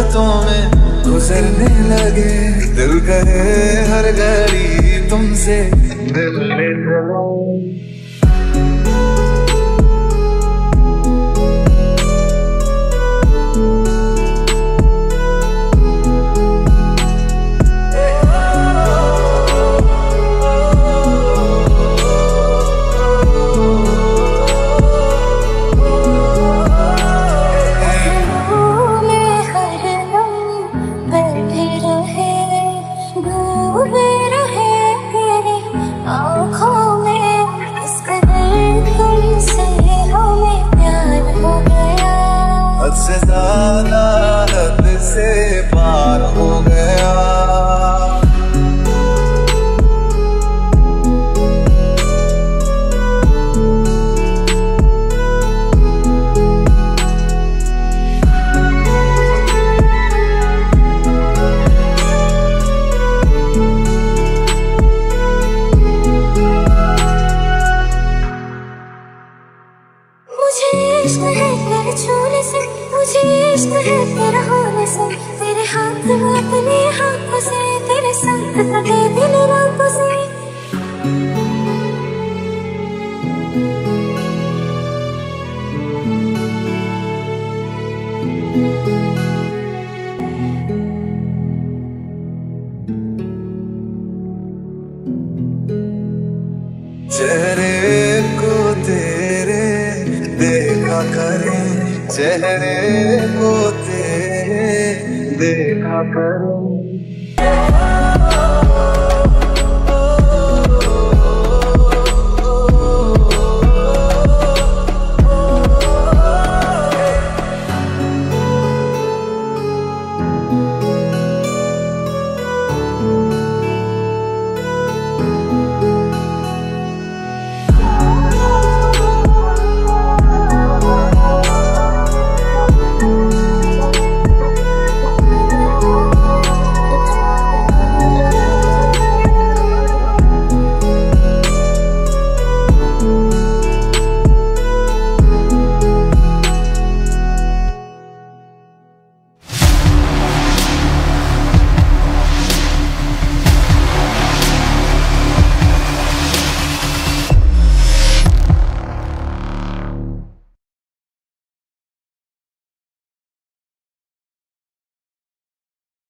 راحتوں میں گزرنے لگے۔ دل گئے ہر گھڑی تم سے۔ ملنے چلو عشق ہے میرے چھونے سے، مجھے عشق ہے تیرا ہونے سے۔ تیرے ہاتھ کو اپنے ہاتھوں سے، تیرے ساتھ پتے دل رنگوں سے۔ چہرے کریں چہرے کو تیرے دیکھا کریں۔